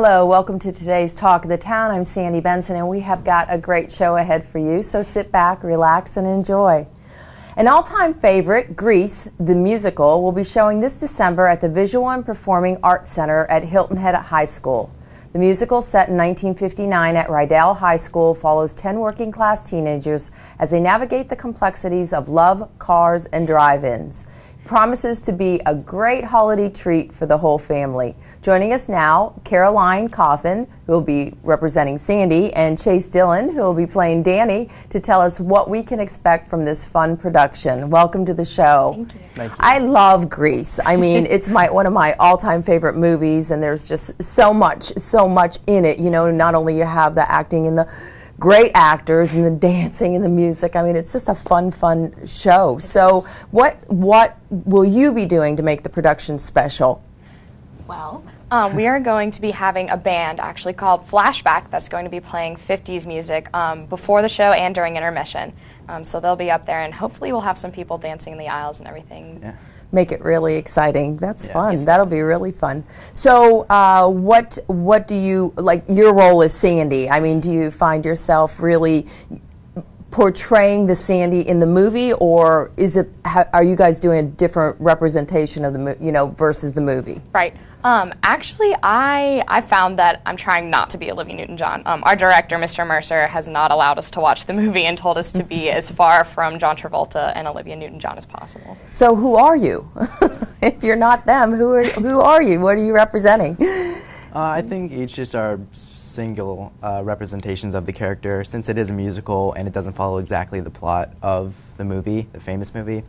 Hello, welcome to today's Talk of the Town. I'm Sandy Benson, and we have got a great show ahead for you, so sit back, relax, and enjoy. An all time favorite, Grease, the musical, will be showing this December at the Visual and Performing Arts Center at Hilton Head High School. The musical, set in 1959 at Rydell High School, follows 10 working class teenagers as they navigate the complexities of love, cars, and drive ins promises to be a great holiday treat for the whole family. Joining us now, Caroline Coffin, who will be representing Sandy, and Chase Dillon, who will be playing Danny, to tell us what we can expect from this fun production. Welcome to the show. Thank you. Thank you. I love Grease. I mean, it's my one of my all-time favorite movies, and there's just so much, so much in it. You know, not only you have the acting and the great actors and the dancing and the music. I mean, it's just a fun, fun show. So, what what will you be doing to make the production special? Well, um, we are going to be having a band actually called Flashback that's going to be playing 50s music um, before the show and during intermission. Um, so they'll be up there, and hopefully, we'll have some people dancing in the aisles and everything. Yeah make it really exciting. That's yeah. fun. Yes, That'll be really fun. So, uh, what what do you like? Your role as Sandy. I mean, do you find yourself really portraying the Sandy in the movie, or is it? are you guys doing a different representation of the you know versus the movie? Right. Um, actually, I I found that I'm trying not to be Olivia Newton-John. Um, our director, Mr. Mercer, has not allowed us to watch the movie and told us to be as far from John Travolta and Olivia Newton-John as possible. So, who are you? if you're not them, who are who are you? What are you representing? Uh, I think each just are single uh, representations of the character. Since it is a musical and it doesn't follow exactly the plot of the movie, the famous movie,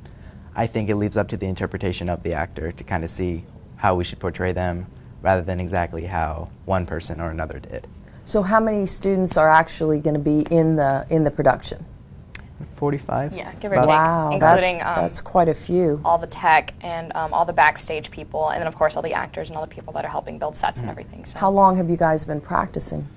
I think it leaves up to the interpretation of the actor to kind of see how we should portray them rather than exactly how one person or another did. So how many students are actually going to be in the in the production? 45. Yeah, give or take. Wow, including that's, um, that's, quite a few. All the tech and um, all the backstage people, and then of course all the actors and all the people that are helping build sets mm. and everything. So. How long have you guys been practicing?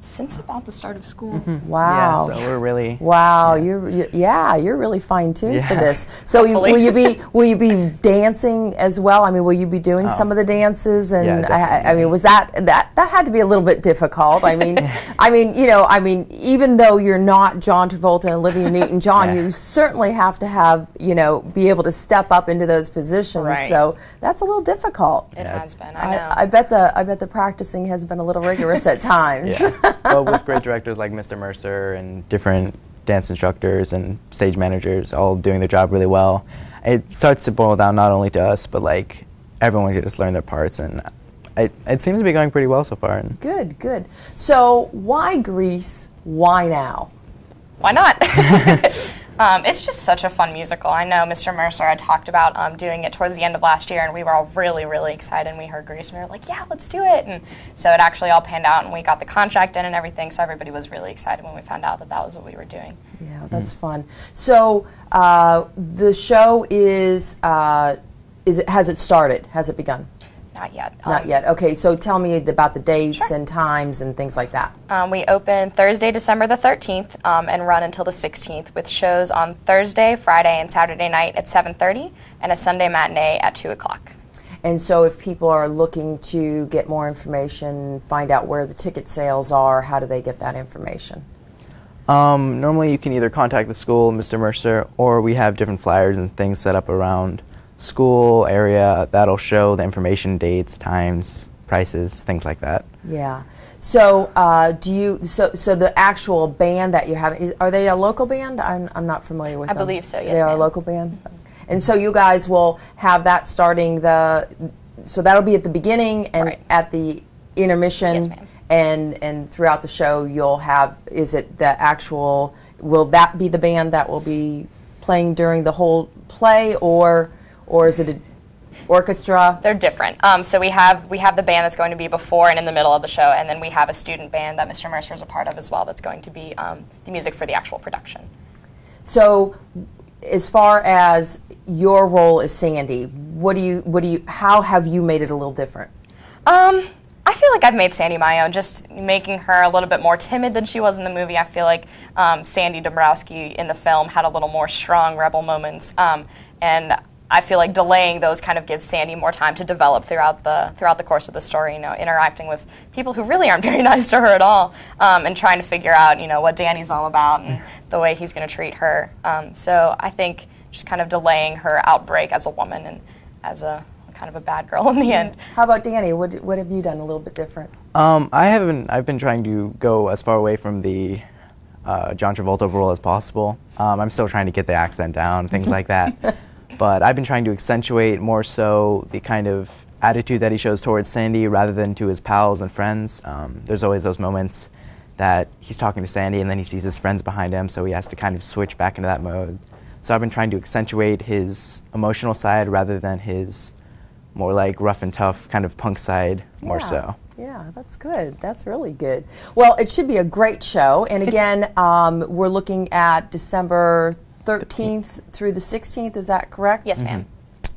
Since about the start of school. Mm-hmm. Wow. Yeah, so we're really Wow, yeah. You're, you're, yeah, you're really fine tuned yeah. for this. So you, will you be will you be dancing as well? I mean, will you be doing oh. some of the dances and yeah, I, I, mean, was that that that had to be a little bit difficult. I mean, I mean, you know, I mean, even though you're not John Travolta and Olivia Newton-John, you certainly have to have, you know, be able to step up into those positions. Right. So, that's a little difficult. It has been. I know. I, I bet the I bet the practicing has been a little rigorous at times. But with great directors like Mr. Mercer and different dance instructors and stage managers all doing their job really well, it starts to boil down not only to us, but like everyone can just learn their parts. And it, it seems to be going pretty well so far. Good, good. So why Grease? Why now? Why not? Um, it's just such a fun musical. I know Mr. Mercer had talked about um, doing it towards the end of last year, and we were all really, really excited. And we heard Grease, and we were like, "Yeah, let's do it!" And so it actually all panned out, and we got the contract in and everything. So everybody was really excited when we found out that that was what we were doing. Yeah, that's mm-hmm. fun. So uh, the show is uh, is it has it started? Has it begun? Not yet. Not um, yet. Okay, so tell me about the dates sure. and times and things like that. Um, we open Thursday, December the 13th, um, and run until the 16th with shows on Thursday, Friday, and Saturday night at 7:30, and a Sunday matinee at 2 o'clock. And so, if people are looking to get more information, find out where the ticket sales are, how do they get that information? Um, normally, you can either contact the school, Mr. Mercer, or we have different flyers and things set up around school area that'll show the information, dates, times, prices, things like that. Yeah. So, uh, do you? So, so the actual band that you're having is, are they a local band? I'm, I'm not familiar with. I them. believe so. Yes, they are a local band. And so you guys will have that starting the. So that'll be at the beginning and right. at the intermission. Yes, ma'am. And and throughout the show, you'll have. Is it the actual? Will that be the band that will be playing during the whole play, or? Or is it an orchestra? They're different. Um, so we have we have the band that's going to be before and in the middle of the show, and then we have a student band that Mr. Mercer is a part of as well. That's going to be um, the music for the actual production. So, as far as your role as Sandy, what do you what do you how have you made it a little different? Um, I feel like I've made Sandy my own, just making her a little bit more timid than she was in the movie. I feel like um, Sandy Dumbrowski in the film had a little more strong rebel moments, um, and I feel like delaying those kind of gives Sandy more time to develop throughout the throughout the course of the story. You know, interacting with people who really aren't very nice to her at all, um, and trying to figure out you know what Danny's all about and the way he's going to treat her. Um, so I think just kind of delaying her outbreak as a woman and as a kind of a bad girl in the end. How about Danny? What, what have you done a little bit different? Um, I haven't. I've been trying to go as far away from the uh, John Travolta role as possible. Um, I'm still trying to get the accent down, things like that. But I've been trying to accentuate more so the kind of attitude that he shows towards Sandy rather than to his pals and friends. Um, there's always those moments that he's talking to Sandy and then he sees his friends behind him, so he has to kind of switch back into that mode. So I've been trying to accentuate his emotional side rather than his more like rough and tough kind of punk side more Yeah. so. Yeah, that's good. That's really good. Well, it should be a great show. And again, um, we're looking at December 13th through the 16th. Is that correct? Yes, ma'am.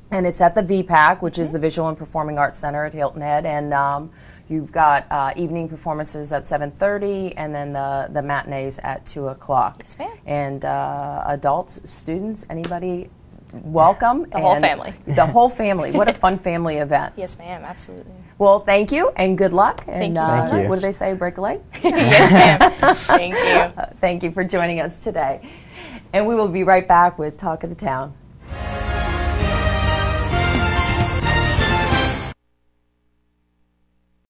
And it's at the VPAC, which is the Visual and Performing Arts Center at Hilton Head. And um, you've got uh, evening performances at 7.30 and then the, the matinees at 2 o'clock. Yes, ma'am. And uh, adults, students, anybody, welcome. The whole family. The whole family. What a fun family event. Yes, ma'am. Absolutely. Well, thank you and good luck. And Thank you uh, so Thank you. what do they say? Break a leg? yes, ma'am. Thank you. Uh, thank you for joining us today. And we will be right back with Talk of the Town.